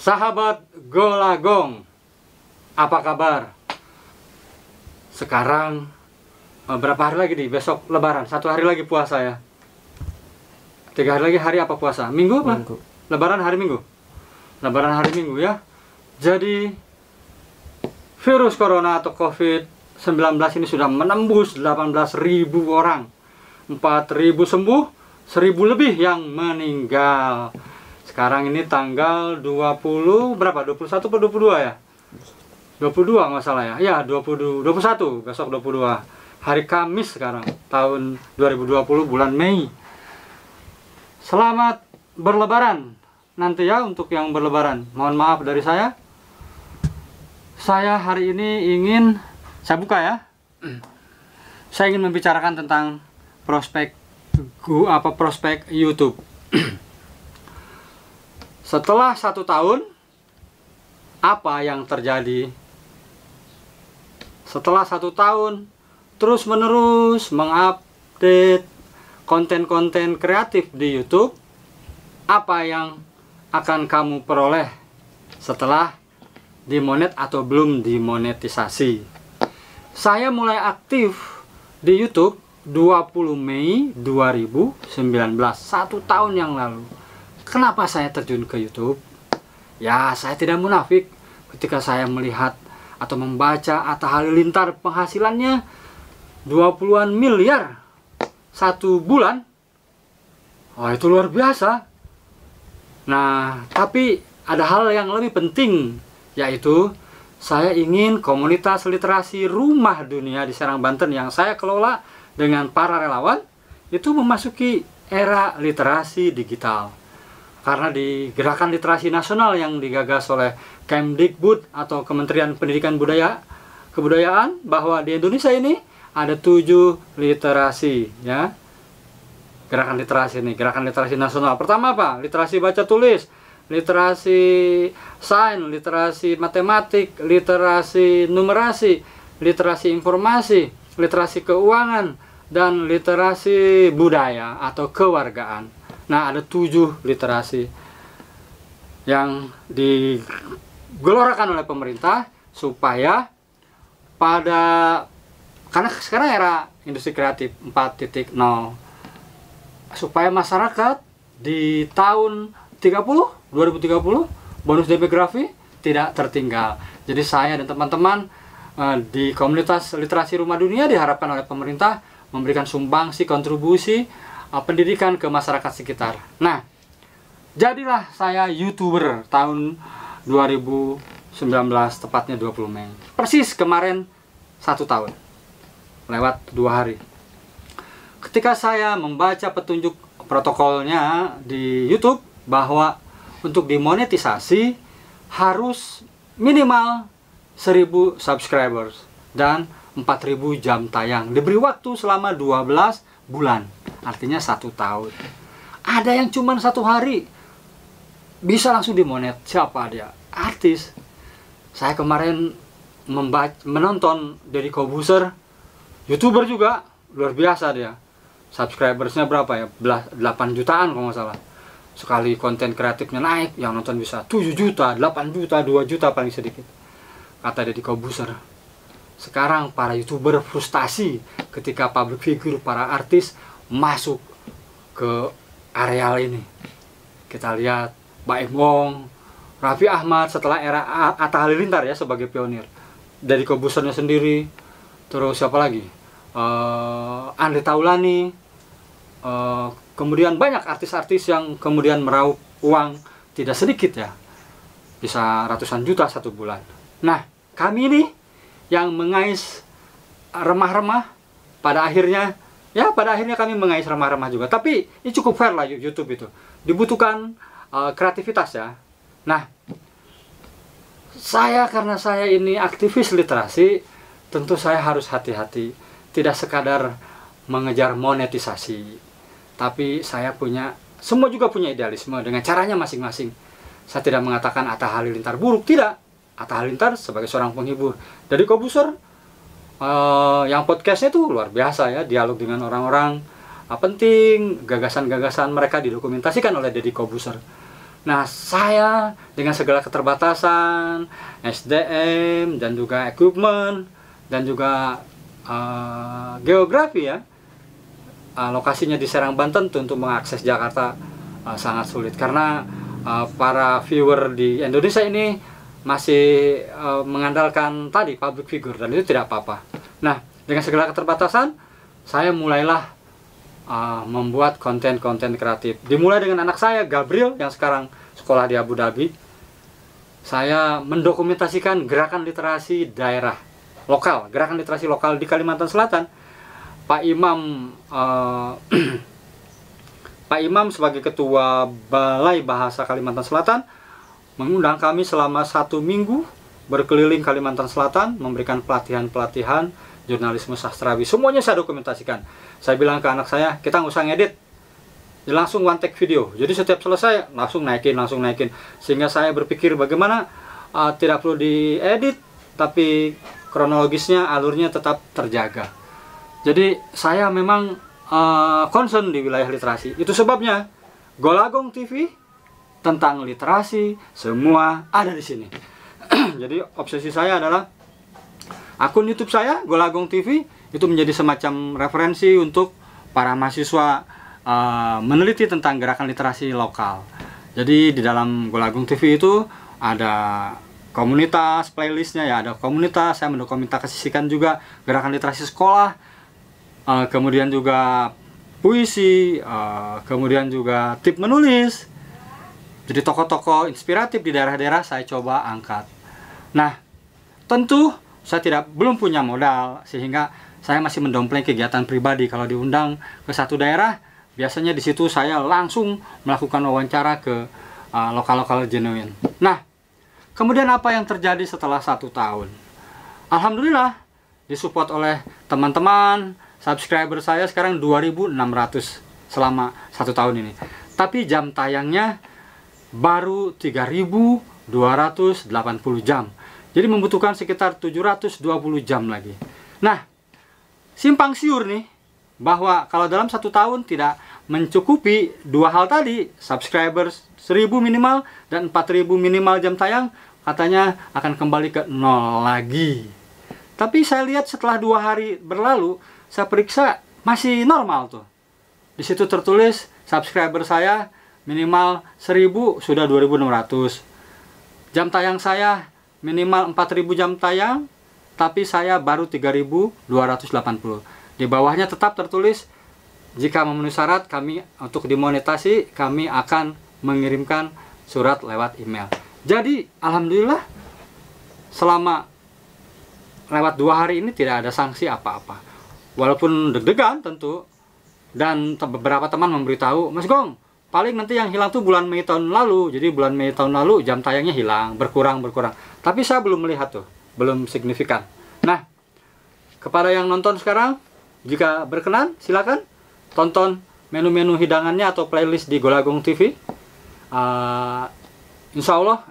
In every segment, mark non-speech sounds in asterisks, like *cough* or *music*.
Sahabat Golagong, apa kabar? Sekarang eh, berapa hari lagi nih? Besok Lebaran, satu hari lagi puasa ya. Tiga hari lagi hari apa puasa? Minggu apa? Minggu. Lebaran hari Minggu. Lebaran hari Minggu ya. Jadi virus corona atau COVID-19 ini sudah menembus 18.000 orang. 4.000 sembuh, 1.000 lebih yang meninggal. Sekarang ini tanggal 20 berapa? 21 atau 22 ya? 22 nggak salah ya. Ya, 20 21, besok 22. Hari Kamis sekarang, tahun 2020 bulan Mei. Selamat berlebaran nanti ya untuk yang berlebaran. Mohon maaf dari saya. Saya hari ini ingin saya buka ya. Saya ingin membicarakan tentang prospek apa prospek YouTube. Setelah satu tahun, apa yang terjadi? Setelah satu tahun, terus menerus mengupdate konten-konten kreatif di YouTube, apa yang akan kamu peroleh setelah dimonet atau belum dimonetisasi. Saya mulai aktif di YouTube 20 Mei 2019, satu tahun yang lalu. Kenapa saya terjun ke YouTube? Ya, saya tidak munafik ketika saya melihat atau membaca Atta Halilintar penghasilannya 20-an miliar satu bulan. Oh, itu luar biasa. Nah, tapi ada hal yang lebih penting, yaitu saya ingin komunitas literasi rumah dunia di Serang Banten yang saya kelola dengan para relawan itu memasuki era literasi digital. Karena di gerakan literasi nasional yang digagas oleh Kemdikbud atau Kementerian Pendidikan Budaya Kebudayaan bahwa di Indonesia ini ada tujuh literasi ya gerakan literasi ini, gerakan literasi nasional. Pertama apa? Literasi baca tulis, literasi sains, literasi matematik, literasi numerasi, literasi informasi, literasi keuangan, dan literasi budaya atau kewargaan. Nah, ada tujuh literasi yang digelorakan oleh pemerintah supaya pada karena sekarang era industri kreatif 4.0 supaya masyarakat di tahun 30 2030 bonus demografi tidak tertinggal. Jadi saya dan teman-teman eh, di komunitas literasi rumah dunia diharapkan oleh pemerintah memberikan sumbangsi kontribusi eh, pendidikan ke masyarakat sekitar. Nah, jadilah saya youtuber tahun 2019 tepatnya 20 Mei. Persis kemarin satu tahun lewat dua hari ketika saya membaca petunjuk protokolnya di YouTube bahwa untuk dimonetisasi harus minimal 1000 subscribers dan 4000 jam tayang diberi waktu selama 12 bulan artinya satu tahun. Ada yang cuma satu hari. Bisa langsung dimonet. Siapa dia? Artis. Saya kemarin membaca, menonton dari Kobuser. Youtuber juga. Luar biasa dia. Subscribersnya berapa ya? Belas- 8 jutaan kalau nggak salah. Sekali konten kreatifnya naik yang nonton bisa 7 juta 8 juta 2 juta paling sedikit kata Deddy Kobuser. Sekarang para youtuber frustasi ketika public figure para artis masuk ke areal ini. Kita lihat Baim Wong Raffi Ahmad setelah era Atta Halilintar ya sebagai pionir. Dari Kobusernya sendiri. Terus siapa lagi? Eh Andre Taulani eh, kemudian banyak artis-artis yang kemudian meraup uang tidak sedikit ya. Bisa ratusan juta satu bulan. Nah kami ini yang mengais remah-remah pada akhirnya ya pada akhirnya kami mengais remah-remah juga. Tapi ini cukup fair lah YouTube itu. Dibutuhkan eh, kreativitas ya. Nah saya karena saya ini aktivis literasi tentu saya harus hati-hati. Tidak sekadar mengejar monetisasi tapi saya punya semua juga punya idealisme dengan caranya masing-masing. Saya tidak mengatakan Atta Halilintar buruk. Tidak. Atta Halilintar sebagai seorang penghibur dari Kobuser eh, yang podcastnya itu luar biasa ya dialog dengan orang-orang eh, penting gagasan-gagasan mereka didokumentasikan oleh Deddy Kobuser. Nah, saya dengan segala keterbatasan, SDM dan juga equipment dan juga uh, geografi ya, uh, lokasinya di Serang Banten untuk mengakses Jakarta uh, sangat sulit. Karena uh, para viewer di Indonesia ini masih uh, mengandalkan tadi public figure dan itu tidak apa-apa. Nah, dengan segala keterbatasan, saya mulailah uh, membuat konten-konten kreatif. Dimulai dengan anak saya Gabriel yang sekarang sekolah di Abu Dhabi. Saya mendokumentasikan gerakan literasi daerah lokal, gerakan literasi lokal di Kalimantan Selatan. Pak Imam uh, *clears throat* Pak Imam sebagai ketua Balai Bahasa Kalimantan Selatan mengundang kami selama satu minggu berkeliling Kalimantan Selatan memberikan pelatihan-pelatihan jurnalisme sastrawi. Semuanya saya dokumentasikan. Saya bilang ke anak saya kita nggak usah ngedit. Langsung one take video. Jadi setiap selesai langsung naikin langsung naikin. Sehingga saya berpikir bagaimana uh, tidak perlu diedit tapi kronologisnya alurnya tetap terjaga. Jadi saya memang uh, concern di wilayah literasi. Itu sebabnya Golagong TV tentang literasi semua ada di sini *clears throat* jadi obsesi saya adalah akun YouTube saya Golagong TV itu menjadi semacam referensi untuk para mahasiswa uh, meneliti tentang gerakan literasi lokal. Jadi di dalam Golagong TV itu ada komunitas playlistnya ya ada komunitas saya mendokumentasikan juga gerakan literasi sekolah uh, kemudian juga puisi uh, kemudian juga tip menulis jadi tokoh-tokoh inspiratif di daerah-daerah saya coba angkat nah tentu saya tidak belum punya modal sehingga saya masih mendompleng kegiatan pribadi kalau diundang ke satu daerah biasanya di situ saya langsung melakukan wawancara ke uh, lokal-lokal genuine. Nah, kemudian apa yang terjadi setelah satu tahun? Alhamdulillah disupport oleh teman-teman subscriber saya sekarang 2.600 selama satu tahun ini. Tapi jam tayangnya baru 3.280 jam. Jadi membutuhkan sekitar 720 jam lagi. Nah, simpang siur nih bahwa kalau dalam satu tahun tidak mencukupi dua hal tadi, subscriber 1000 minimal dan 4000 minimal jam tayang, katanya akan kembali ke nol lagi. Tapi saya lihat setelah dua hari berlalu, saya periksa masih normal tuh. Di situ tertulis subscriber saya minimal 1000 sudah 2600. Jam tayang saya minimal 4000 jam tayang tapi saya baru 3280 di bawahnya tetap tertulis jika memenuhi syarat kami untuk dimonetasi kami akan mengirimkan surat lewat email. Jadi Alhamdulillah selama lewat dua hari ini tidak ada sanksi apa-apa. Walaupun deg-degan tentu dan beberapa teman memberitahu Mas Gong paling nanti yang hilang tuh bulan Mei tahun lalu. Jadi bulan Mei tahun lalu jam tayangnya hilang berkurang berkurang. Tapi saya belum melihat tuh belum signifikan. Nah kepada yang nonton sekarang jika berkenan silakan tonton menu-menu hidangannya atau playlist di Golagong TV uh, Insya Allah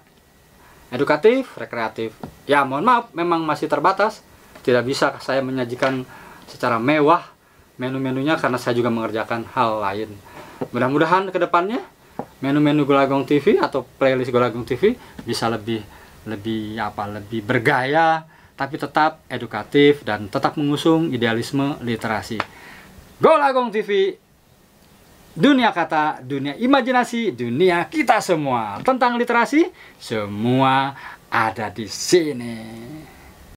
edukatif rekreatif. Ya mohon maaf memang masih terbatas. Tidak bisa saya menyajikan secara mewah menu-menunya karena saya juga mengerjakan hal lain mudah-mudahan ke depannya menu-menu Golagong TV atau playlist Golagong TV bisa lebih lebih apa lebih bergaya tapi tetap edukatif dan tetap mengusung idealisme literasi. Golagong TV dunia kata, dunia imajinasi, dunia kita semua tentang literasi semua ada di sini.